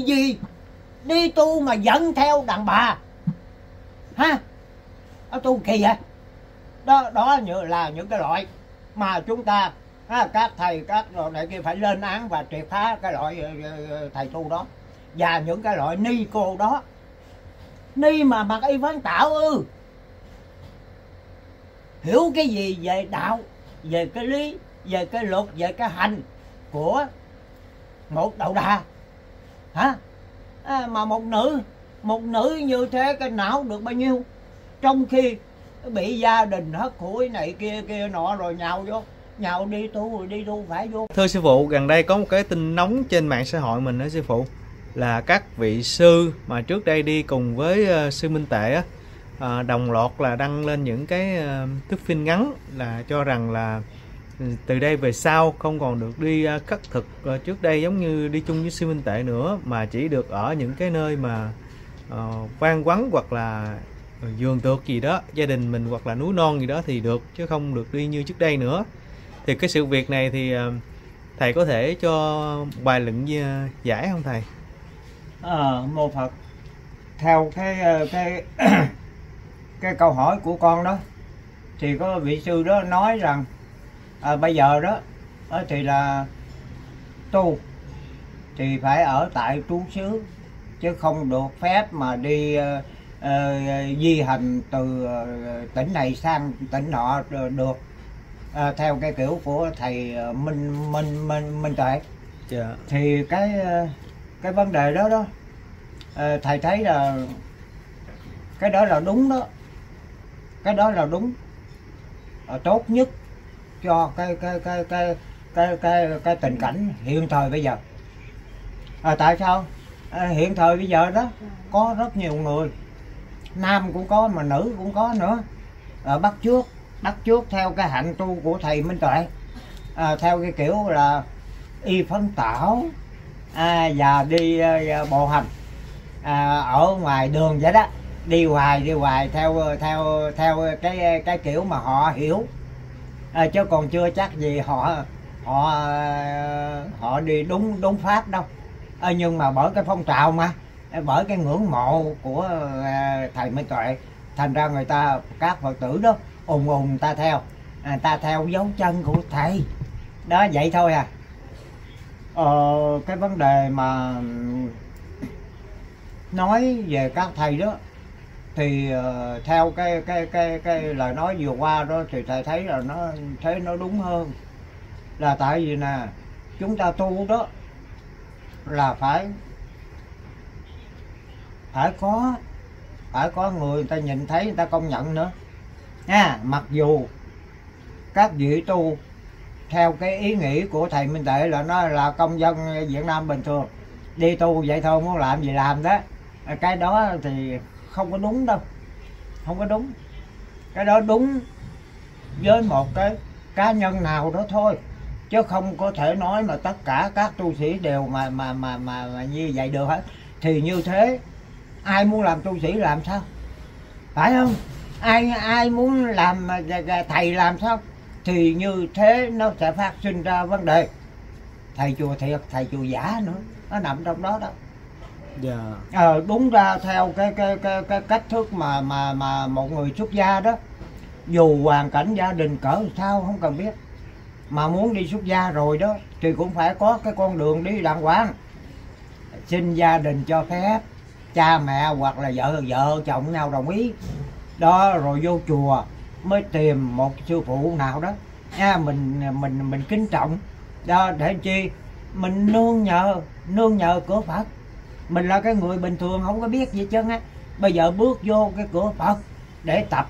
gì? Đi tu mà dẫn theo đàn bà. Ha? Ở tu kỳ vậy? Đó đó như là những cái loại mà chúng ta ha, các thầy các loại này kia phải lên án và triệt phá cái loại ờ, ờ, thầy tu đó. Và những cái loại ni cô đó. Ni mà mặc y phán tạo ư. Hiểu cái gì về đạo về cái lý về cái luật về cái hành của một đầu đà hả? À, mà một nữ một nữ như thế cái não được bao nhiêu? Trong khi bị gia đình hất hủi này kia kia nọ rồi nhào vô nhào đi tu rồi đi tu phải vô. Thưa sư phụ, gần đây có một cái tin nóng trên mạng xã hội mình đó sư phụ là các vị sư mà trước đây đi cùng với uh, sư Minh Tệ á uh, đồng loạt là đăng lên những cái ờ, uh, thuyết phim ngắn là cho rằng là từ đây về sau không còn được đi ờ, khất thực ờ, trước đây giống như đi chung với sư Minh Tệ nữa mà chỉ được ở những cái nơi mà ờ, vang quắn hoặc là giường vườn tược gì đó gia đình mình hoặc là núi non gì đó thì được chứ không được đi như trước đây nữa. Thì cái sự việc này thì ờ, thầy có thể cho bài luận giải không thầy? Ờ mô phật theo cái ờ, cái cái câu hỏi của con đó thì có vị sư đó nói rằng à, bây giờ đó ờ, thì là tu thì phải ở tại trú xứ chứ không được phép mà đi ờ, ờ, di hành từ tỉnh này sang tỉnh nọ được. Ờ, theo cái kiểu của thầy Minh Minh Minh Minh Tuệ. Dạ. Thì cái cái vấn đề đó đó ờ, thầy thấy là cái đó là đúng đó. Cái đó là đúng. Ờ, tốt nhất cho cái cái cái cái cái cái cái tình cảnh hiện thời bây giờ. À, tại sao? À, hiện thời bây giờ đó có rất nhiều người nam cũng có mà nữ cũng có nữa. À, bắt trước bắt trước theo cái hạnh tu của thầy Minh Tuệ. À, theo cái kiểu là y phấn tảo à, và đi à, bộ hành. À, ở ngoài đường vậy đó đi hoài đi hoài theo theo theo cái cái kiểu mà họ hiểu à, chứ còn chưa chắc gì họ họ họ đi đúng đúng pháp đâu. À, nhưng mà bởi cái phong trào mà bởi cái ngưỡng mộ của à, thầy Minh Tuệ thành ra người ta các phật tử đó ùng ùng ta theo. À, ta theo dấu chân của thầy. Đó vậy thôi à. Ờ, cái vấn đề mà nói về các thầy đó thì uh, theo cái cái cái cái lời nói vừa qua đó thì thầy thấy là nó thấy nó đúng hơn. Là tại vì nè chúng ta tu đó là phải phải có phải có người người ta nhìn thấy người ta công nhận nữa. Nha mặc dù các vị tu theo cái ý nghĩ của thầy Minh Tệ là nó là công dân Việt Nam bình thường đi tu vậy thôi muốn làm gì làm đó. Cái đó thì không có đúng đâu. Không có đúng. Cái đó đúng với một cái cá nhân nào đó thôi chứ không có thể nói mà tất cả các tu sĩ đều mà mà mà mà, mà như vậy được hết. Thì như thế ai muốn làm tu sĩ làm sao? Phải không? Ai ai muốn làm thầy làm sao? Thì như thế nó sẽ phát sinh ra vấn đề. Thầy chùa thiệt thầy chùa giả nữa nó nằm trong đó đó dạ. Ờ, đúng ra theo cái cái cái cái cách thức mà mà mà một người xuất gia đó dù hoàn cảnh gia đình cỡ sao không cần biết mà muốn đi xuất gia rồi đó thì cũng phải có cái con đường đi đàng hoàng. Xin gia đình cho phép cha mẹ hoặc là vợ vợ chồng nào đồng ý. Đó rồi vô chùa mới tìm một sư phụ nào đó. Nha mình mình mình kính trọng. Đó để chi? Mình nương nhờ nương nhờ cửa phật mình là cái người bình thường không có biết gì chân á. Bây giờ bước vô cái cửa phật để tập.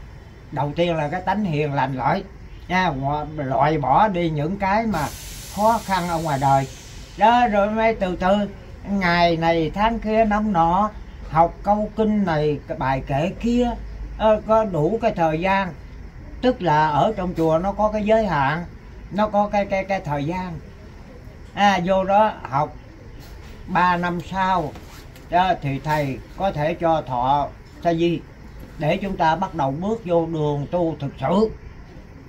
Đầu tiên là cái tánh hiền lành lợi. Nha loại bỏ đi những cái mà khó khăn ở ngoài đời. Đó rồi mới từ từ ngày này tháng kia năm nọ học câu kinh này cái bài kệ kia ờ, có đủ cái thời gian. Tức là ở trong chùa nó có cái giới hạn nó có cái cái cái thời gian. À, vô đó học 3 năm sau đó, thì thầy có thể cho thọ sa di để chúng ta bắt đầu bước vô đường tu thực sự.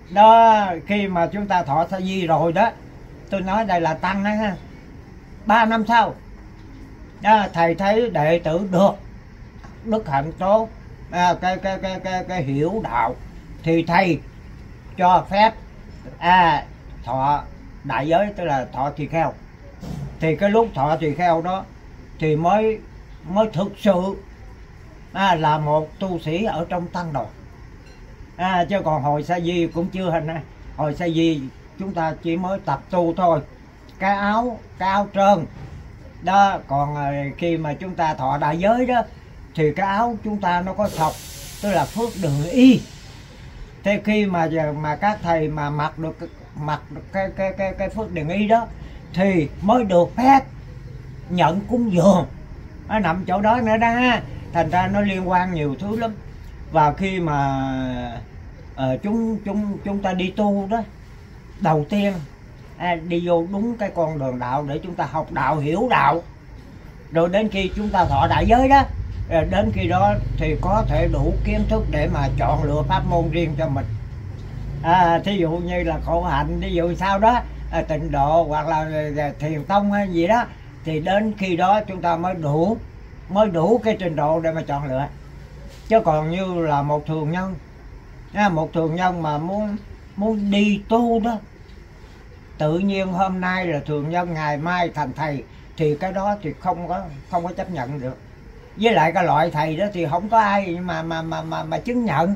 Đó khi mà chúng ta thọ sa di rồi đó tôi nói đây là tăng đó ha. Ba năm sau đó, thầy thấy đệ tử được đức hạnh tốt à, cái, cái cái cái cái hiểu đạo thì thầy cho phép à, thọ đại giới tức là thọ tỳ kheo. Thì cái lúc thọ tỳ kheo đó thì mới mới thực sự à, là một tu sĩ ở trong tăng đoàn à, chứ còn hồi sa di cũng chưa hình hồi sa di chúng ta chỉ mới tập tu thôi. Cái áo cái áo trơn. Đó còn à, khi mà chúng ta thọ đại giới đó thì cái áo chúng ta nó có thọc tức là phước đường y. Thế khi mà mà các thầy mà mặc được mặc được cái cái cái cái phước đường y đó thì mới được phép nhận cúng dường nó nằm chỗ đó nữa đó. Ha thành ra nó liên quan nhiều thứ lắm. Và khi mà uh, chúng chúng chúng ta đi tu đó đầu tiên à, đi vô đúng cái con đường đạo để chúng ta học đạo hiểu đạo. Rồi đến khi chúng ta thọ đại giới đó rồi đến khi đó thì có thể đủ kiến thức để mà chọn lựa pháp môn riêng cho mình. À, thí dụ như là khổ hạnh thí dụ sao đó à, tịnh độ hoặc là à, thiền tông hay gì đó thì đến khi đó chúng ta mới đủ mới đủ cái trình độ để mà chọn lựa. Chứ còn như là một thường nhân à, một thường nhân mà muốn muốn đi tu đó tự nhiên hôm nay là thường nhân ngày mai thành thầy thì cái đó thì không có không có chấp nhận được. Với lại cái loại thầy đó thì không có ai mà mà mà mà, mà chứng nhận.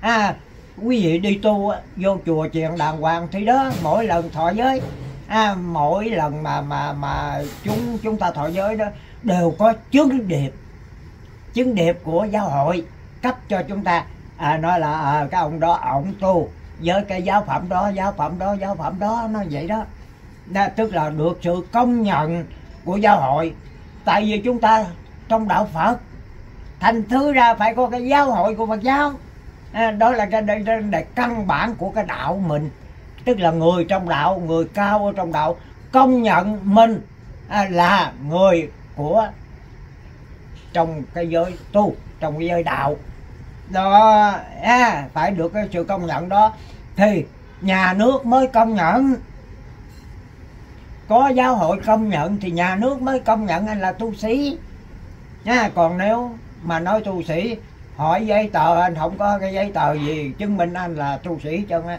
À, quý vị đi tu vô chùa chuyện đàng hoàng thì đó mỗi lần thọ giới à, mỗi lần mà mà mà chúng chúng ta thọ giới đó đều có chứng điệp. Chứng điệp của giáo hội cấp cho chúng ta. À, nói là à, cái ông đó ổng tu với cái giáo phẩm đó giáo phẩm đó giáo phẩm đó nó vậy đó. Đó, tức là được sự công nhận của giáo hội. Tại vì chúng ta trong đạo phật thành thứ ra phải có cái giáo hội của phật giáo. À, đó là cái đây, cái, đây, căn bản của cái đạo mình tức là người trong đạo người cao ở trong đạo công nhận mình à, là người của trong cái giới tu trong cái giới đạo. Đó à, phải được cái sự công nhận đó. Thì nhà nước mới công nhận. Có giáo hội công nhận thì nhà nước mới công nhận anh là tu sĩ. Nha còn nếu mà nói tu sĩ hỏi giấy tờ anh không có cái giấy tờ gì chứng minh anh là tu sĩ chân á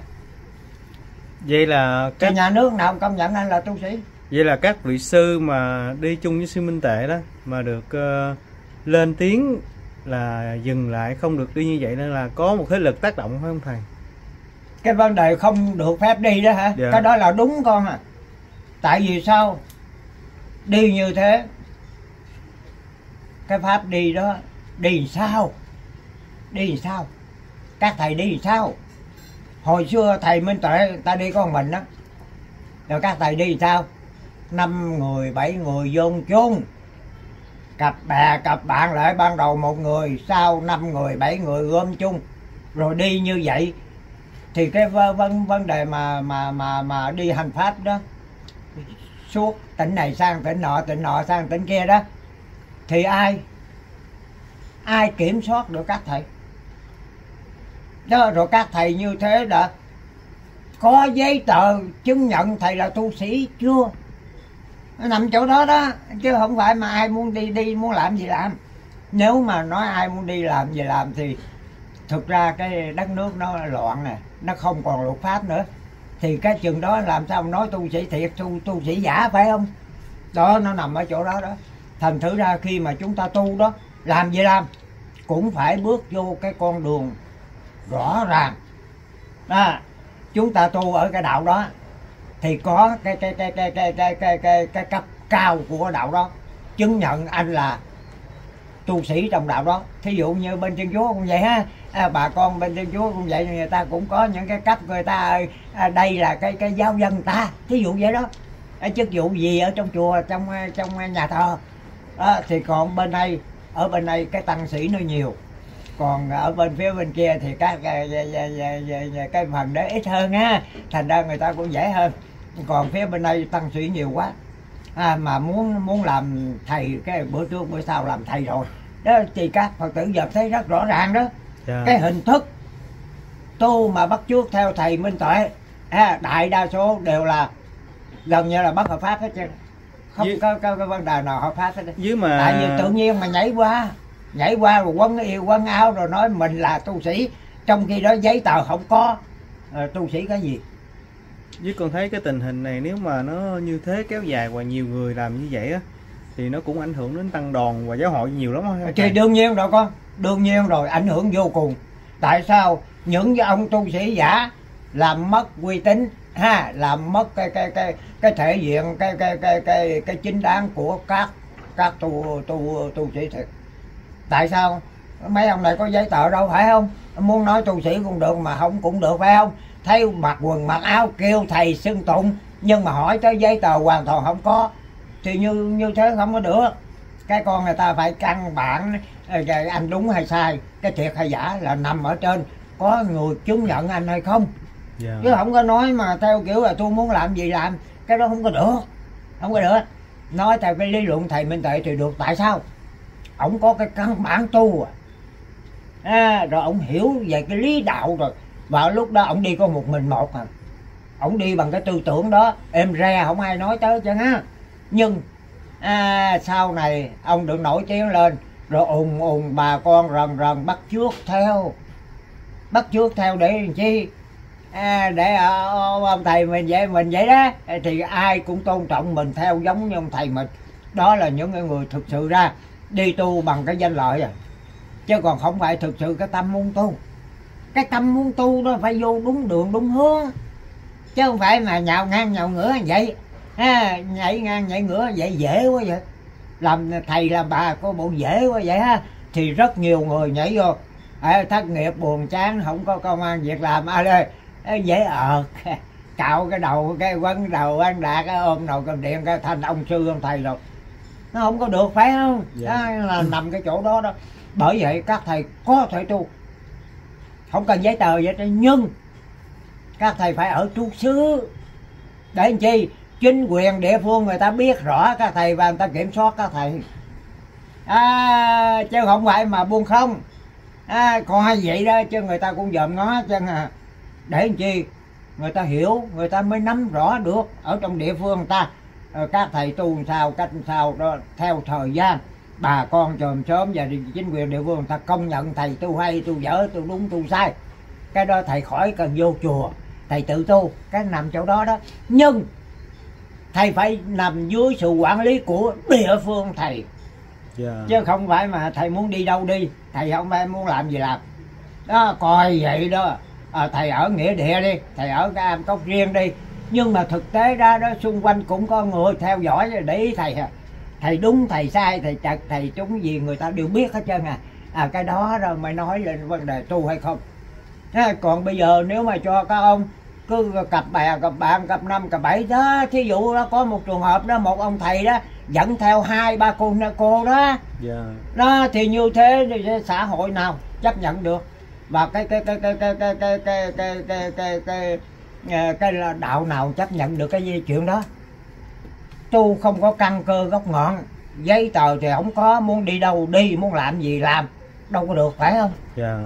vậy là các... nhà nước nào công nhận anh là tu sĩ. Vậy là các vị sư mà đi chung với sư minh tệ đó mà được uh, lên tiếng là dừng lại không được đi như vậy nên là có một thế lực tác động phải không thầy? Cái vấn đề không được phép đi đó hả? Dạ. cái đó là đúng con à tại vì sao? Đi như thế cái pháp đi đó đi sao? Đi sao? Các thầy đi sao hồi xưa thầy minh tuệ, ta đi con mình đó. Rồi các thầy đi sao? Năm người, bảy người vô chung. Cặp bè cặp bạn lại ban đầu một người, sau năm người, bảy người gom chung. Rồi đi như vậy. Thì cái vấn vấn đề mà mà mà mà đi hành pháp đó, suốt tỉnh này sang tỉnh nọ tỉnh nọ sang tỉnh kia đó, thì ai ai kiểm soát được các thầy? Đó, rồi các thầy như thế đã có giấy tờ chứng nhận thầy là tu sĩ chưa? Nó nằm chỗ đó đó, chứ không phải mà ai muốn đi đi muốn làm gì làm. Nếu mà nói ai muốn đi làm gì làm thì thực ra cái đất nước nó loạn nè, nó không còn luật pháp nữa. Thì cái chừng đó làm sao nói tu sĩ thiệt, tu tu sĩ giả phải không? Đó, nó nằm ở chỗ đó đó. Thành thử ra khi mà chúng ta tu đó, làm gì làm? Cũng phải bước vô cái con đường rõ ràng. Đó chúng ta tu ở cái đạo đó thì có cái cái cái cái cái cái cái cái, cái cấp cao của đạo đó. Chứng nhận anh là tu sĩ trong đạo đó. Thí dụ như bên thiên chúa cũng vậy ha. À, bà con bên thiên chúa cũng vậy người ta cũng có những cái cấp người ta à, đây là cái cái giáo dân ta. Thí dụ vậy đó. À, chức vụ gì ở trong chùa trong trong nhà thờ. À, thì còn bên đây ở bên đây cái tăng sĩ nó nhiều còn ở bên phía bên kia thì các cái, phần đó ít hơn ha thành ra người ta cũng dễ hơn. Còn phía bên đây tăng sĩ nhiều quá. À, mà muốn muốn làm thầy cái bữa trước bữa sau làm thầy rồi. Đó thì các phật tử giờ thấy rất rõ ràng đó. Yeah. Dạ. cái hình thức tu mà bắt chước theo thầy minh tuệ à, đại đa số đều là gần như là bất hợp pháp hết trơn. Không Với- có, có cái vấn đề nào hợp pháp hết dưới mà tại vì tự nhiên mà nhảy qua nhảy qua rồi quấn yêu quấn áo rồi nói mình là tu sĩ. Trong khi đó giấy tờ không có. Ờ, tu sĩ cái gì? Với con thấy cái tình hình này nếu mà nó như thế kéo dài và nhiều người làm như vậy á thì nó cũng ảnh hưởng đến tăng đoàn và giáo hội nhiều lắm á thì đương nhiên rồi con đương nhiên rồi ảnh hưởng vô cùng. Tại sao? Những cái ông tu sĩ giả làm mất uy tín ha làm mất cái cái cái cái thể diện cái cái cái cái cái chính đáng của các các tu tu tu sĩ thiệt tại sao? Mấy ông này có giấy tờ đâu phải không? Muốn nói tu sĩ cũng được mà không cũng được phải không? Thấy mặc quần mặc áo kêu thầy xưng tụng. Nhưng mà hỏi tới giấy tờ hoàn toàn không có. Thì như như thế không có được. Cái con người ta phải căn bản ờ, anh đúng hay sai cái thiệt hay giả là nằm ở trên. Có người chứng nhận anh hay không? Dạ. chứ không có nói mà theo kiểu là tôi muốn làm gì làm. Cái đó không có được. Không có được. Nói theo cái lý luận thầy minh tuệ thì được. Tại sao ổng có cái căn bản tu à. à rồi ổng hiểu về cái lý đạo rồi. Và lúc đó ổng đi có một mình một à. Ổng đi bằng cái tư tưởng đó. Êm re không ai nói tới chứ ha. Nhưng à, sau này ông được nổi tiếng lên. Rồi ùn ùn bà con rần rần bắt chước theo. Bắt chước theo để làm chi? À, để ờ, ông thầy mình vậy mình vậy đó. Thì ai cũng tôn trọng mình theo giống như ông thầy mình. Đó là những người thực sự ra đi tu bằng cái danh lợi à. Chứ còn không phải thực sự cái tâm muốn tu. Cái tâm muốn tu đó phải vô đúng đường đúng hướng. Chứ không phải mà nhào ngang nhào ngửa như vậy. Ha, nhảy ngang nhảy ngửa vậy dễ quá vậy. Làm thầy làm bà có bộ dễ quá vậy ha. Thì rất nhiều người nhảy vô. À, thất nghiệp buồn chán không có công an việc làm. À đây dễ ợt. Cạo cái đầu cái quấn đầu ăn đạt cái ôm đầu cầm điện cái thành ông sư ông thầy rồi nó không có được phải không? Dạ. đó là nằm cái chỗ đó đó. Bởi vậy các thầy có thể tu. Không cần giấy tờ vậy nhưng các thầy phải ở trú xứ. Để làm chi? Chính quyền địa phương người ta biết rõ các thầy và người ta kiểm soát các thầy. À, chứ không phải mà buông không. À, còn hay vậy đó chứ người ta cũng dòm ngó chứ à, để làm chi? Người ta hiểu người ta mới nắm rõ được ở trong địa phương người ta các thầy tu sao cách sao đó theo thời gian. Bà con chòm sớm và chính quyền địa phương người ta công nhận thầy tu hay tu dở tu đúng tu sai. Cái đó thầy khỏi cần vô chùa thầy tự tu cái nằm chỗ đó đó. Nhưng thầy phải nằm dưới sự quản lý của địa phương thầy. Dạ. chứ không phải mà thầy muốn đi đâu đi thầy không phải muốn làm gì làm. Đó coi vậy đó. À, thầy ở nghĩa địa đi thầy ở cái am cốc riêng đi nhưng mà thực tế ra đó xung quanh cũng có người theo dõi để ý thầy à. thầy đúng thầy sai thầy chặt thầy trúng gì người ta đều biết hết trơn à à cái đó rồi mày nói lên vấn đề tu hay không Thế còn bây giờ nếu mà cho các ông cứ cặp bè cặp bạn cặp năm cặp bảy đó thí dụ đó có một trường hợp đó một ông thầy đó dẫn theo hai ba cô cô đó dạ. đó thì như thế thì xã hội nào chấp nhận được và cái cái cái cái cái cái cái cái cái cái cái cái cái, cái là đạo nào chấp nhận được cái chuyện đó? Tu không có căn cơ gốc ngọn giấy tờ thì không có muốn đi đâu đi muốn làm gì làm đâu có được phải không? Dạ.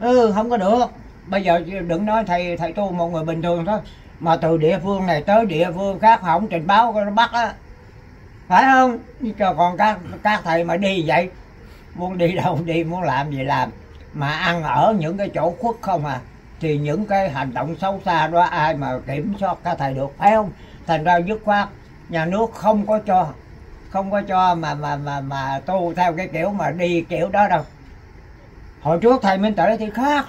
ừ không có được. Bây giờ đừng nói thầy thầy tu một người bình thường thôi mà từ địa phương này tới địa phương khác họ không trình báo nó bắt á. Phải không? Cho còn các các thầy mà đi vậy muốn đi đâu đi muốn làm gì làm mà ăn ở những cái chỗ khuất không à thì những cái hành động xấu xa đó ai mà kiểm soát cả thầy được phải không? Thành ra dứt khoát nhà nước không có cho không có cho mà mà mà mà tu theo cái kiểu mà đi kiểu đó đâu. Hồi trước thầy minh tuệ thì khác.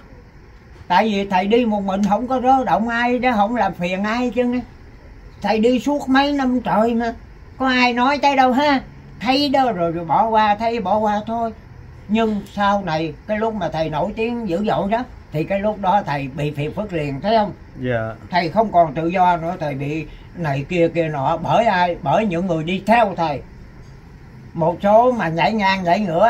Tại vì thầy đi một mình không có rớ động ai đó không làm phiền ai chứ. Thầy đi suốt mấy năm trời mà có ai nói tới đâu ha? Thấy đó rồi, rồi bỏ qua thấy bỏ qua thôi. Nhưng sau này cái lúc mà thầy nổi tiếng dữ dội đó thì cái lúc đó thầy bị phiền phức liền thấy không? Dạ. thầy không còn tự do nữa thầy bị này kia kia nọ. Bởi ai? Bởi những người đi theo thầy. Một số mà nhảy ngang nhảy ngửa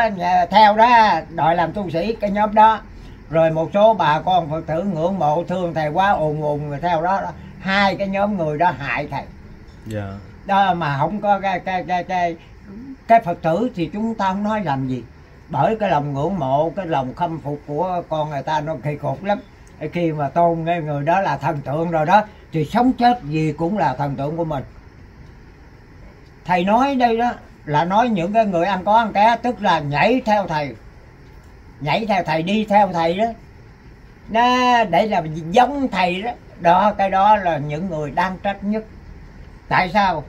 theo đó đòi làm tu sĩ cái nhóm đó. Rồi một số bà con phật tử ngưỡng mộ thương thầy quá ồn ồn rồi theo đó, đó. Hai cái nhóm người đó hại thầy. Dạ. đó mà không có cái cái cái cái cái phật tử thì chúng ta không nói làm gì bởi cái lòng ngưỡng mộ, cái lòng khâm phục của con người ta nó kỳ cục lắm. Khi mà tôn cái người đó là thần tượng rồi đó, thì sống chết gì cũng là thần tượng của mình. Thầy nói đây đó là nói những cái người ăn có ăn té, tức là nhảy theo thầy. Nhảy theo thầy, đi theo thầy đó. Nó để là giống thầy đó. Đó, cái đó là những người đang trách nhất. Tại sao?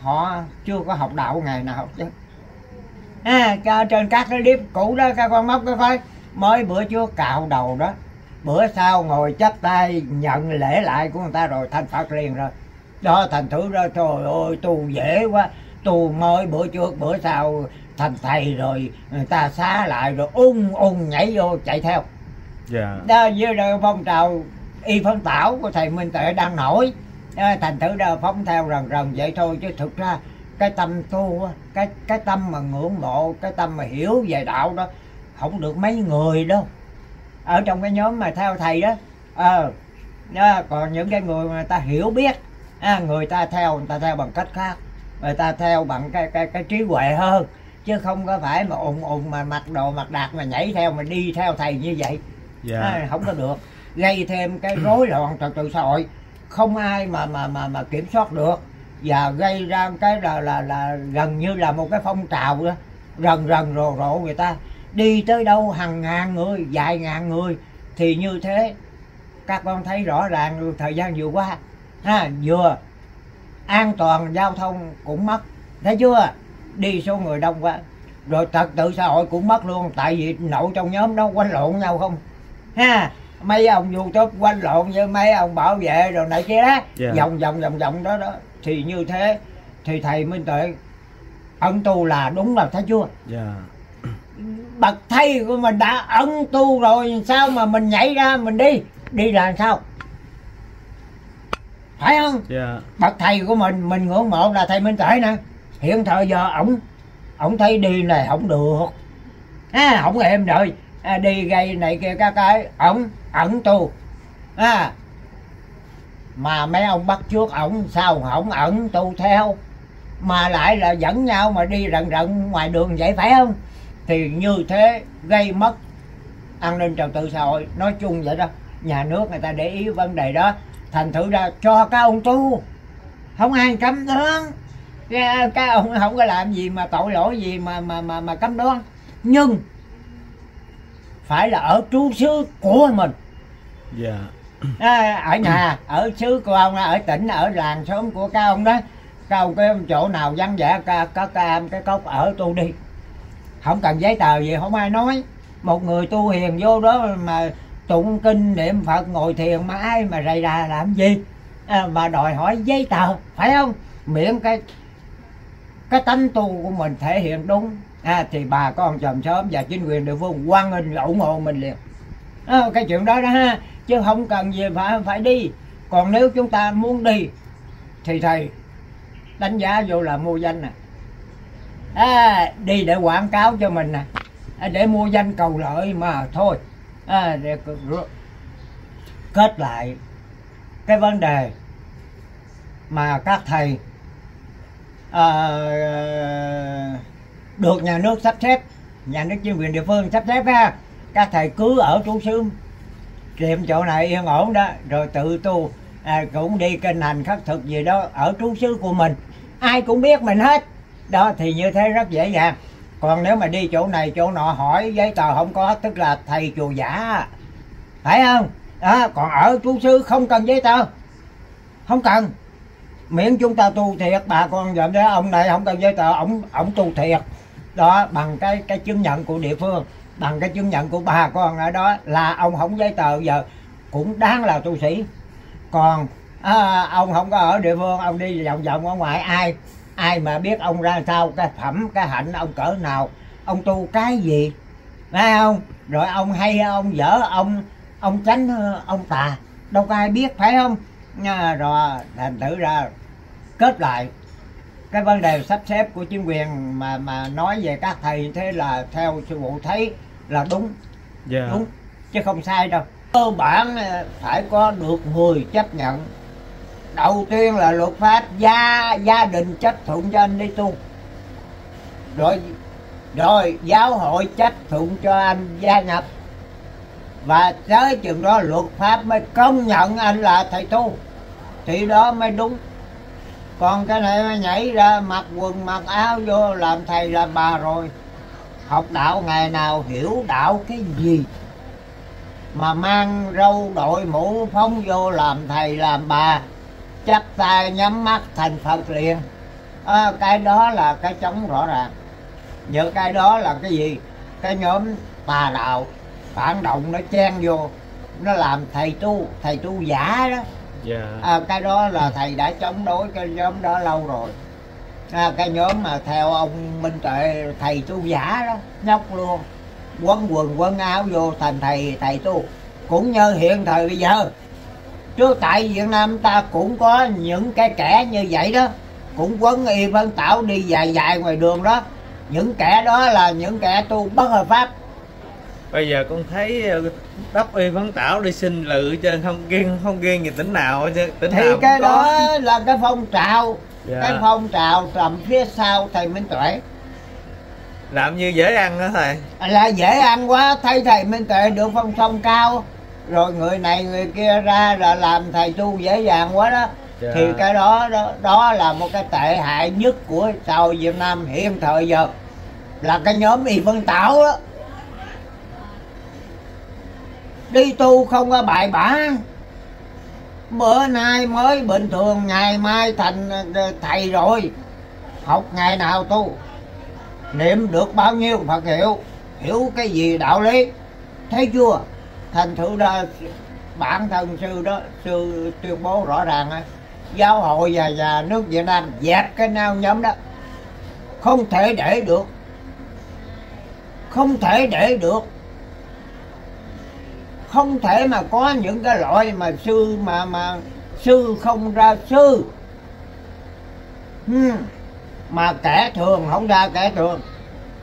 Họ chưa có học đạo ngày nào chứ à, trên các cái clip cũ đó các con móc cái coi mới bữa trước cạo đầu đó. Bữa sau ngồi chắp tay nhận lễ lại của người ta rồi thành phật liền rồi. Đó thành thử ra trời ơi tu dễ quá. Tu mới bữa trước bữa sau thành thầy rồi người ta xá lại rồi ung ung nhảy vô chạy theo. Dạ. Đó với rồi phong trào y phân tảo của thầy minh tuệ đang nổi. Thành thử ra phóng theo rần rần vậy thôi chứ thực ra cái tâm tu cái cái tâm mà ngưỡng mộ cái tâm mà hiểu về đạo đó không được mấy người đâu. Ở trong cái nhóm mà theo thầy đó ờ à, còn những cái người mà ta hiểu biết à, người ta theo người ta theo bằng cách khác người ta theo bằng cái cái cái trí huệ hơn. Chứ không có phải mà ùng ùng mà mặc đồ mặc đạt mà nhảy theo mà đi theo thầy như vậy. Dạ. À, không có được. Gây thêm cái rối loạn trật tự xã hội. Không ai mà mà mà mà kiểm soát được và gây ra cái là là là gần như là một cái phong trào đó rần rần rồ rộ người ta. Đi tới đâu hàng ngàn người vài ngàn người. Thì như thế các con thấy rõ ràng thời gian vừa qua. Ha vừa. An toàn giao thông cũng mất. Thấy chưa? Đi số người đông quá. Rồi trật tự xã hội cũng mất luôn. Tại vì nội trong nhóm đó quanh lộn nhau không? Ha mấy ông youtube quanh lộn với mấy ông bảo vệ rồi này kia đó. Dạ. vòng vòng vòng vòng đó đó thì như thế thì thầy minh tuệ ân tu là đúng là thấy chưa dạ. Bậc thầy của mình đã ân tu rồi sao mà mình nhảy ra mình đi? Đi là sao? Phải không? Dạ. Bậc thầy của mình mình ngưỡng mộ là thầy minh tuệ nè. Hiện thời giờ ổng ổng thấy đi này không được. À, không em đợi. À, đi gây này kia các cái ổng ẩn tu. À, mà mấy ông bắt trước ổng, sao ổng ẩn, tu theo. Mà lại là dẫn nhau mà đi rần rần ngoài đường vậy, phải không? Thì như thế gây mất an ninh trật tự xã hội. Nói chung vậy đó, nhà nước người ta để ý vấn đề đó. Thành thử ra cho các ông tu, không ai cấm đoán. Cái- các ông không có làm gì mà tội lỗi gì mà mà mà mà cấm đoán. Nhưng phải là ở trú xứ của mình. Dạ à, ở nhà ở xứ của ông ở tỉnh ở làng xóm của các ông đó. Các ông cái chỗ nào vắng vẻ có cái cái cốc ở tu đi. Không cần giấy tờ gì không ai nói. Một người tu hiền vô đó mà tụng kinh niệm phật ngồi thiền mà ai mà rầy rà làm gì? À, mà đòi hỏi giấy tờ phải không? Miễn cái cái tánh tu của mình thể hiện đúng. À, thì bà con chồng sớm và chính quyền địa phương quan nghênh ủng hộ mình liền. À, cái chuyện đó đó ha chứ không cần gì phải phải đi. Còn nếu chúng ta muốn đi thì thầy đánh giá vô là mua danh nè à, đi để quảng cáo cho mình nè à, để mua danh cầu lợi mà thôi. À, để kết lại cái vấn đề mà các thầy à, được nhà nước sắp xếp nhà nước chính quyền địa phương sắp xếp ha. Các thầy cứ ở trú xứ tìm chỗ này yên ổn đó. Rồi tự tu à, cũng đi kinh hành khắc thực gì đó ở trú xứ của mình. Ai cũng biết mình hết. Đó thì như thế rất dễ dàng. Còn nếu mà đi chỗ này chỗ nọ hỏi giấy tờ không có tức là thầy chùa giả. Phải không? Đó, còn ở trú xứ không cần giấy tờ. Không cần. Miễn chúng ta tu thiệt bà con dòm đó ông này không cần giấy tờ ông ông tu thiệt. Đó bằng cái cái chứng nhận của địa phương bằng cái chứng nhận của bà con ở đó là ông không giấy tờ giờ cũng đáng là tu sĩ. Còn à, ông không có ở địa phương ông đi vòng vòng ở ngoài ai ai mà biết ông ra sao cái phẩm cái hạnh ông cỡ nào ông tu cái gì phải không? Rồi ông hay ông dở ông ông tránh ông tà đâu có ai biết phải không? Nha, rồi thành thử ra kết lại cái vấn đề sắp xếp của chính quyền mà mà nói về các thầy thế là theo sư phụ thấy là đúng. Dạ. Đúng chứ không sai đâu. Cơ bản ờ, phải có được người chấp nhận. Đầu tiên là luật pháp gia gia đình chấp thuận cho anh đi tu. Rồi rồi giáo hội chấp thuận cho anh gia nhập. Và tới chừng đó luật pháp mới công nhận anh là thầy tu. Thì đó mới đúng. Còn cái này nhảy ra mặc quần mặc áo vô làm thầy làm bà rồi học đạo ngày nào hiểu đạo cái gì? Mà mang râu đội mũ phóng vô làm thầy làm bà chắp tay nhắm mắt thành phật liền. À, cái đó là cái chống rõ ràng. Nhờ cái đó là cái gì? Cái nhóm tà đạo phản động nó chen vô nó làm thầy tu thầy tu giả đó. Dạ. À, cái đó là thầy đã chống đối cái nhóm đó lâu rồi à, cái nhóm mà theo ông minh tuệ thầy tu giả đó nhóc luôn. Quấn quần quấn áo vô thành thầy thầy tu. Cũng như hiện thời bây giờ. Trước tại việt nam ta cũng có những cái kẻ như vậy đó. Cũng quấn y vân tảo đi dài dài ngoài đường đó. Những kẻ đó là những kẻ tu bất hợp pháp. Bây giờ con thấy ờ, đắp y phấn tảo đi xin lự trên không ghiêng không ghiêng gì tỉnh nào hết chứ. Tỉnh thì nào cái có. đó là cái phong trào Dạ. cái phong trào trầm phía sau thầy minh tuệ. Làm như dễ ăn đó thầy. Là dễ ăn quá thấy thầy minh tuệ được phong song cao. Rồi người này người kia ra là làm thầy tu dễ dàng quá đó. Dạ. thì cái đó, đó đó là một cái tệ hại nhất của xã hội Việt Nam hiện thời giờ. Là cái nhóm y phân tảo đó đi tu không có bài bản bữa nay mới bình thường, ngày mai thành ờ, thầy rồi. Học ngày nào tu? Niệm được bao nhiêu Phật hiệu? Hiểu cái gì đạo lý? Thấy chưa? Thành thử ra, bản thân sư đó, sư tuyên bố rõ ràng á, giáo hội và nhà nước Việt Nam dẹp cái nao nhóm đó. Không thể để được. Không thể để được không thể mà có những cái loại mà sư mà mà sư không ra sư hmm. mà kẻ thường không ra kẻ thường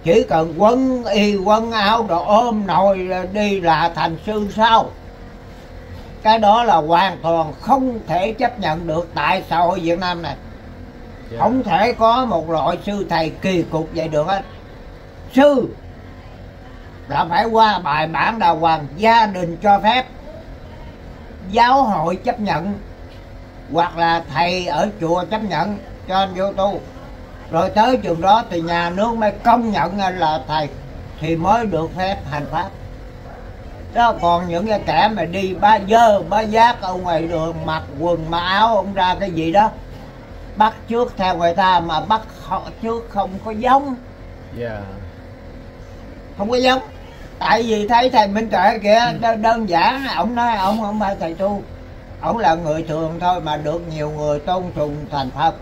chỉ cần quân y quân áo rồi ôm nồi đi là thành sư sao cái đó là hoàn toàn không thể chấp nhận được tại xã hội Việt Nam này Dạ. không thể có một loại sư thầy kỳ cục vậy được hết sư là phải qua bài bản đàng hoàng gia đình cho phép. Giáo hội chấp nhận hoặc là thầy ở chùa chấp nhận cho anh vô tu. Rồi tới trường đó thì nhà nước mới công nhận anh là thầy thì mới được phép hành pháp. Đó còn những cái kẻ mà đi ba dơ ba giác ở ngoài đường mặc quần mặc áo ông ra cái gì đó bắt trước theo người ta mà bắt họ trước không có giống. Dạ không có giống tại vì thấy thầy minh tuệ kìa đơn, đơn giản ông nói ông không phải thầy tu. Ông là người thường thôi mà được nhiều người tôn trùng thành phật.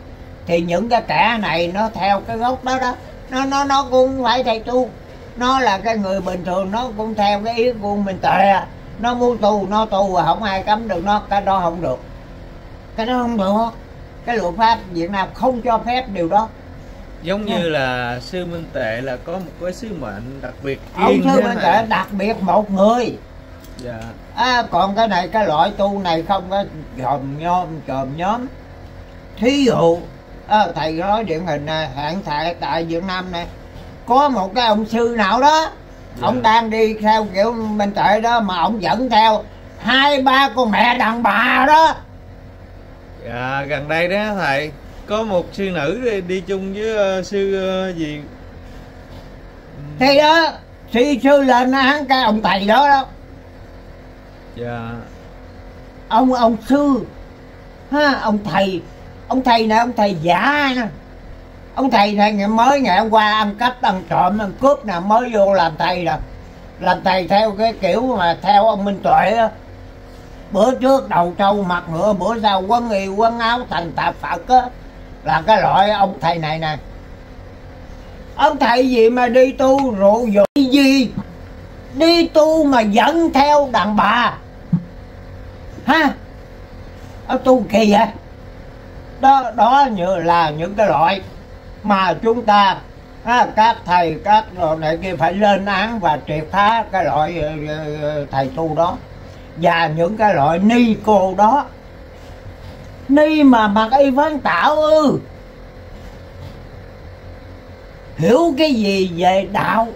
Thì những cái kẻ này nó theo cái gốc đó đó nó nó nó cũng phải thầy tu. Nó là cái người bình thường nó cũng theo cái ý của mình tệ à. nó muốn tu nó tu và không ai cấm được nó cái đó không được. Cái đó không được. Cái luật pháp việt nam không cho phép điều đó giống như là sư minh tệ là có một cái sứ mệnh đặc biệt ông sư minh tuệ đặc biệt một người. Dạ. À, còn cái này cái loại tu này không có chòm nhóm chòm nhóm. Thí dụ à, thầy nói điển hình này hiện tại tại việt nam này có một cái ông sư nào đó Dạ. ông đang đi theo kiểu minh tuệ đó mà ông dẫn theo hai ba con mẹ đàn bà đó. Dạ gần đây đó thầy có một sư nữ đi, đi chung với ờ, sư ờ, gì? Thì đó sĩ sư lên án cái ông thầy đó đó. Dạ. Ông ông sư ha ông thầy ông thầy này ông thầy giả nè ông thầy này ngày mới ngày hôm qua ăn cắp ăn trộm ăn cướp nè mới vô làm thầy nè. Làm thầy theo cái kiểu mà theo ông minh tuệ á. Bữa trước đầu trâu mặt ngựa bữa sau quấn y quấn áo thành tạp phật á là cái loại ông thầy này nè. Ông thầy gì mà đi tu rượu dội gì? Đi tu mà dẫn theo đàn bà. Ha? Ông tu kỳ vậy, đó đó như là những cái loại mà chúng ta ha, các thầy các đồ này kia phải lên án và triệt phá cái loại ờ, ờ, thầy tu đó. Và những cái loại ni cô đó ni mà mặc y phán tạo ư. Hiểu cái gì về đạo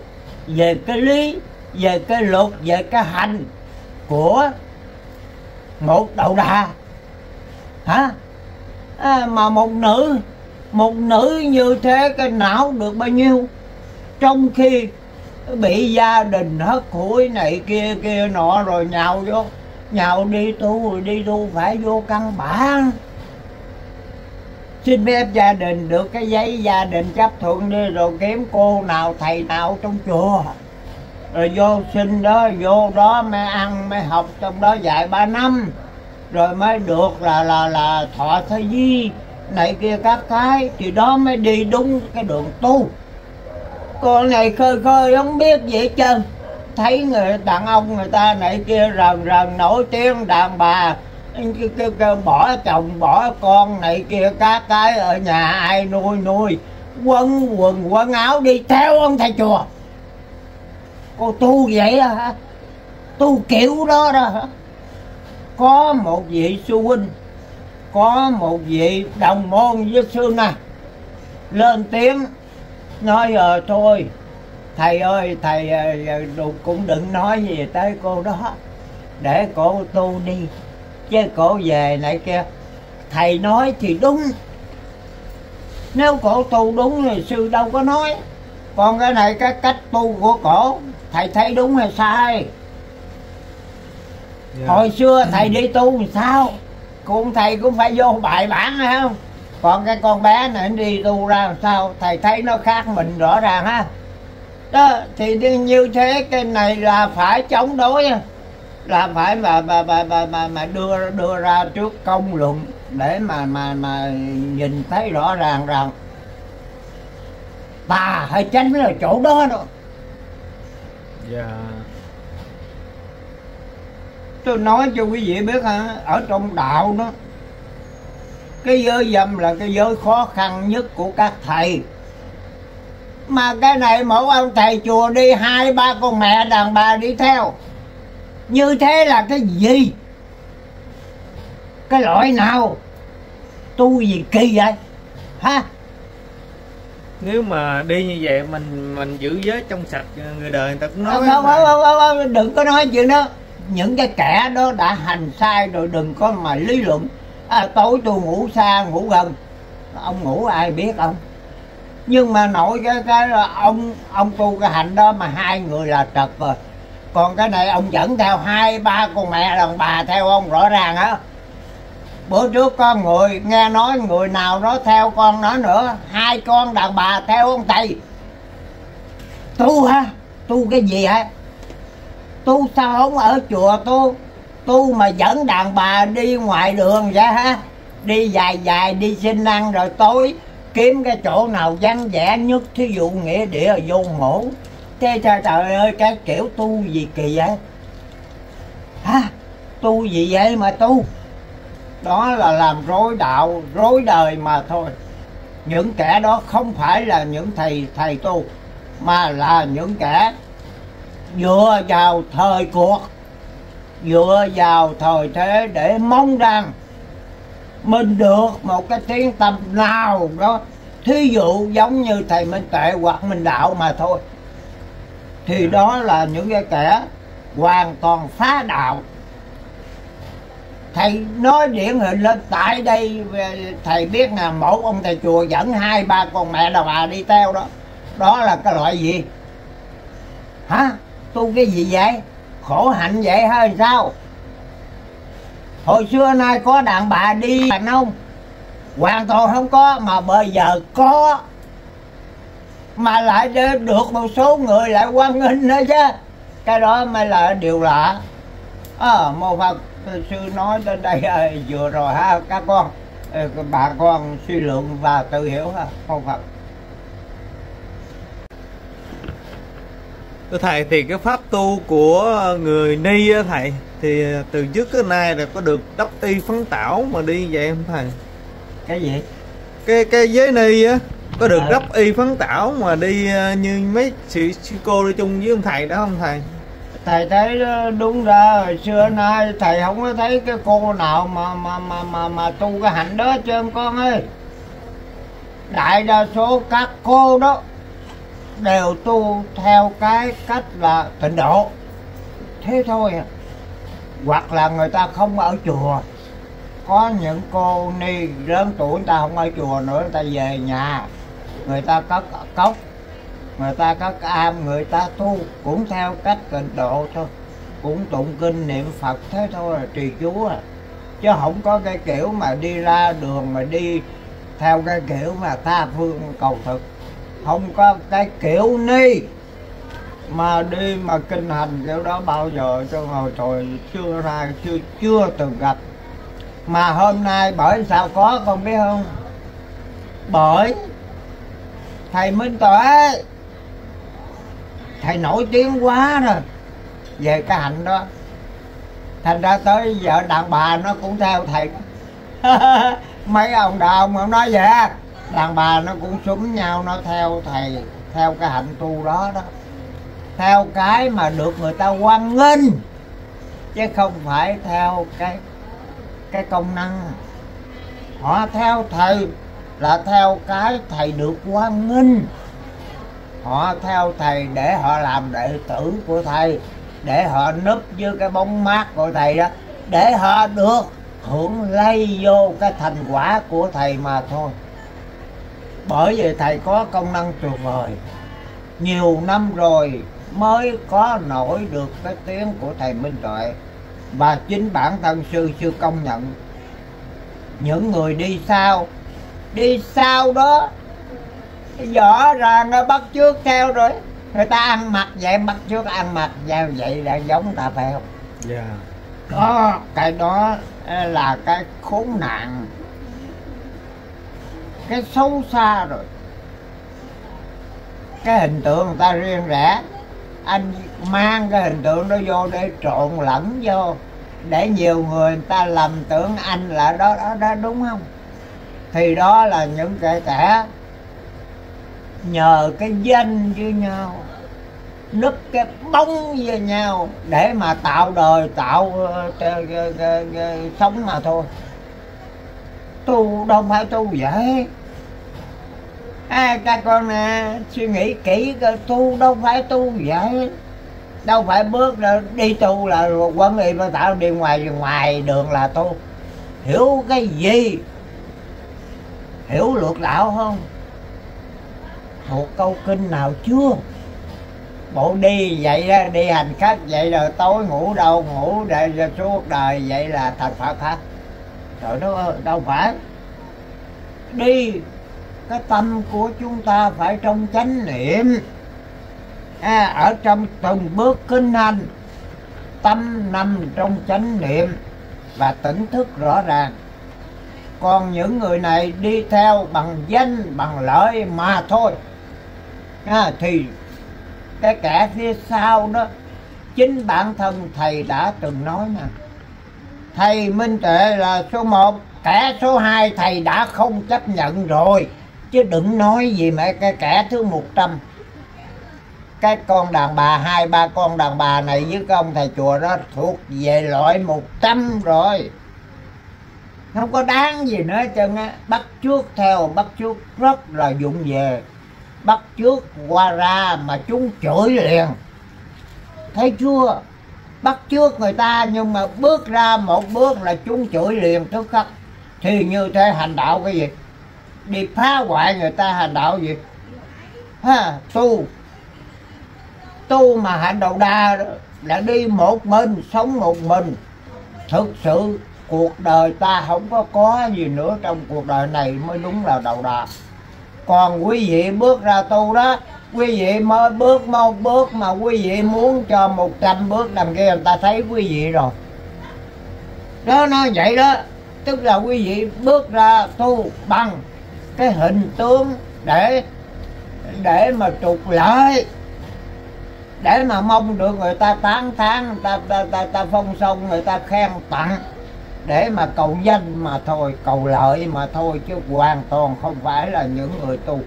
về cái lý về cái luật về cái hành của một đầu đà? Hả? À, mà một nữ một nữ như thế cái não được bao nhiêu? Trong khi bị gia đình hất hủi này kia kia nọ rồi nhào vô nhào đi tu rồi đi tu phải vô căn bản xin phép gia đình được cái giấy gia đình chấp thuận đi, rồi kiếm cô nào, thầy nào trong chùa. Rồi vô sinh đó, vô đó mới ăn, mới học, trong đó dạy ba năm. Rồi mới được là là là thọ thế di, này kia các cái. Thì đó mới đi đúng cái đường tu. Còn này khơi khơi, không biết gì hết trơn thấy người đàn ông người ta này kia rần rần nổi tiếng đàn bà kêu, kêu, kêu bỏ chồng bỏ con này kia các cái ở nhà ai nuôi nuôi quần quần quần áo đi theo ông thầy chùa. Cô tu vậy hả? Tu kiểu đó đó hả? Có một vị sư huynh có một vị đồng môn với sư này lên tiếng nói ờ thôi thầy ơi thầy ờ, cũng đừng nói gì tới cô đó. Để cổ tu đi. Chứ cổ về này kia thầy nói thì đúng. Nếu cổ tu đúng thì sư đâu có nói. Còn cái này cái cách tu của cổ thầy thấy đúng hay sai? Yeah. hồi xưa thầy đi tu sao? Cũng thầy cũng phải vô bài bản hay không? Còn cái con bé này đi tu ra sao? Thầy thấy nó khác mình rõ ràng ha đó thì như thế cái này là phải chống đối là phải mà mà mà mà mà, mà đưa đưa ra trước công luận để mà mà mà nhìn thấy rõ ràng rằng bà hay tránh là chỗ đó đó. Dạ. Tôi nói cho quý vị biết ha ở trong đạo đó cái giới dâm là cái giới khó khăn nhất của các thầy mà cái này mỗi ông thầy chùa đi hai ba con mẹ đàn bà đi theo. Như thế là cái gì? Cái loại nào? Tu gì kỳ vậy? Ha nếu mà đi như vậy mình mình giữ giới trong sạch người đời người ta cũng nói không không, không, không, không, không đừng có nói chuyện đó. Những cái kẻ đó đã hành sai rồi đừng có mà lý luận. À, tối tôi ngủ xa ngủ gần. Ông ngủ ai biết ông nhưng mà nội cái cái là ông ông tu cái hạnh đó mà hai người là trật rồi. Còn cái này ông dẫn theo hai ba con mẹ đàn bà theo ông rõ ràng á. Bữa trước có người, nghe nói người nào đó theo con nó nữa, hai con đàn bà theo ông thầy. Tu ha, tu cái gì hả? Tu sao không ở chùa tu? Tu mà dẫn đàn bà đi ngoài đường vậy ha đi dài dài, đi xin ăn rồi tối kiếm cái chỗ nào vắng vẻ nhất thí dụ nghĩa địa vô ngủ thế trời, trời ơi cái kiểu tu gì kỳ vậy? Hả? Tu gì vậy mà tu? Đó là làm rối đạo rối đời mà thôi. Những kẻ đó không phải là những thầy thầy tu mà là những kẻ dựa vào thời cuộc dựa vào thời thế để mong rằng mình được một cái tiếng tâm nào đó. Thí dụ giống như thầy minh tệ hoặc minh đạo mà thôi. Thì đó là những cái kẻ hoàn toàn phá đạo. Thầy nói điển hình lên tại đây thầy biết là mỗi ông thầy chùa dẫn hai ba con mẹ đàn bà đi theo đó. Đó là cái loại gì? Hả? Tu cái gì vậy? Khổ hạnh vậy hay sao hồi xưa nay có đàn bà đi đàn ông hoàn toàn không có mà bây giờ có. Mà lại được một số người lại quan nghênh nữa chứ. Cái đó mới là điều lạ. Ờ à, mô phật sư nói đến đây à, vừa rồi ha các con à, bà con suy luận và tự hiểu ha mô phật. Thưa thầy thì cái pháp tu của người ni á thầy thì từ trước tới nay là có được đắp y phấn tảo mà đi vậy không thầy? Cái gì? Cái cái giới ni á có được à. đắp y phấn tảo mà đi ờ, như mấy sư, sư cô đi chung với ông thầy đó không thầy? Thầy thấy đúng ra hồi xưa nay thầy không có thấy cái cô nào mà mà mà mà, mà tu cái hạnh đó chứ con ơi. Đại đa số các cô đó đều tu theo cái cách là tịnh độ thế thôi à hoặc là người ta không ở chùa. Có những cô ni lớn tuổi, người ta không ở chùa nữa, người ta về nhà. Người ta cất cốc, người ta cất am người ta tu, cũng theo cách tịnh độ thôi. Cũng tụng kinh niệm phật thế thôi là trì chú à. Chứ không có cái kiểu mà đi ra đường mà đi theo cái kiểu mà tha phương cầu thực. Không có cái kiểu ni mà đi mà kinh hành kiểu đó bao giờ cho hồi trời chưa ra, chưa chưa từng gặp. Mà hôm nay bởi sao có con biết không? Bởi thầy minh tuệ, thầy nổi tiếng quá rồi về cái hạnh đó. Thành ra tới vợ đàn bà nó cũng theo thầy. Mấy ông đàn ông ông nói vậy đàn bà nó cũng súng nhau, nó theo thầy, theo cái hạnh tu đó đó theo cái mà được người ta quan nghênh, chứ không phải theo cái cái công năng. Họ theo thầy là theo cái thầy được quan nghênh. Họ theo thầy để họ làm đệ tử của thầy, để họ núp dưới cái bóng mát của thầy đó để họ được hưởng lây vô cái thành quả của thầy mà thôi. Bởi vì thầy có công năng tuyệt vời. Nhiều năm rồi mới có nổi được cái tiếng của thầy Minh Tuệ. Và chính bản thân sư chưa công nhận. Những người đi sau đi sau đó rõ ràng nó bắt trước theo rồi. Người ta ăn mặc vậy bắt trước ăn mặc vậy vậy là giống ta phải không dạ. Yeah. đó cái đó là cái khốn nạn. Cái xấu xa rồi. Cái hình tượng người ta riêng rẽ anh mang cái hình tượng đó vô để trộn lẫn vô, để nhiều người người ta lầm tưởng anh là đó đó đó, đúng không? Thì đó là những kẻ kẻ nhờ cái danh với nhau, núp cái bóng với nhau để mà tạo đời, tạo ờ, sống mà thôi. Tu đâu phải tu vậy à, các con à, suy nghĩ kỹ cơ tu đâu phải tu vậy. Đâu phải bước ra đi tu là quân y mà tạo đi ngoài ngoài đường là tu. Hiểu cái gì? Hiểu luật đạo không? Thuộc câu kinh nào chưa? Bộ đi vậy đó đi hành khách vậy rồi tối ngủ đâu ngủ để suốt đời vậy là thành phật hả? Trời nó đâu phải. Đi cái tâm của chúng ta phải trong chánh niệm. À, ở trong từng bước kinh hành tâm nằm trong chánh niệm và tỉnh thức rõ ràng. Còn những người này đi theo bằng danh bằng lợi mà thôi. À, thì cái kẻ phía sau đó chính bản thân thầy đã từng nói nè. Thầy minh tuệ là số một kẻ số hai thầy đã không chấp nhận rồi chứ đừng nói gì mà cái kẻ thứ một trăm. Cái con đàn bà, hai, ba con đàn bà này với cái ông thầy chùa đó thuộc về loại một trăm rồi. Không có đáng gì nữa chân á. Bắt trước theo, bắt trước rất là dụng về. Bắt trước qua ra mà chúng chửi liền. Thấy chưa? Bắt trước người ta nhưng mà bước ra một bước là chúng chửi liền tức khắc. Thì như thế hành đạo cái gì? Đi phá hoại người ta hành đạo gì? Ha, tu. Tu mà hạnh đầu đa là đi một mình, sống một mình. Thực sự, cuộc đời ta không có có gì nữa trong cuộc đời này mới đúng là đầu đà còn quý vị bước ra tu đó, quý vị mới bước một bước mà quý vị muốn cho một trăm bước đằng kia, người ta thấy quý vị rồi. Đó, nó vậy đó. Tức là quý vị bước ra tu bằng cái hình tướng để để mà trục lợi để mà mong được người ta tán thán người ta ta, ta, ta phong sông người ta khen tặng để mà cầu danh mà thôi cầu lợi mà thôi chứ hoàn toàn không phải là những người tu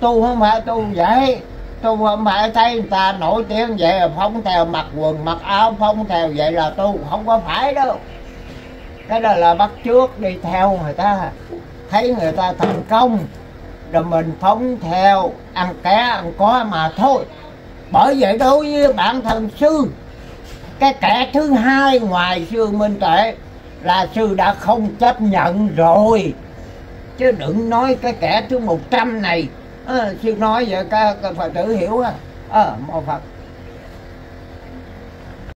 tu không phải tu vậy tu không phải thấy người ta nổi tiếng vậy là phóng theo mặc quần mặc áo phóng theo vậy là tu không có phải đâu. Cái đó là bắt trước đi theo người ta thấy người ta thành công rồi mình phóng theo ăn ké ăn có mà thôi. Bởi vậy đối với bản thân sư cái kẻ thứ hai ngoài sư minh tuệ là sư đã không chấp nhận rồi. Chứ đừng nói cái kẻ thứ 100 này. À, sư nói vậy các, phật tử hiểu à à, mô phật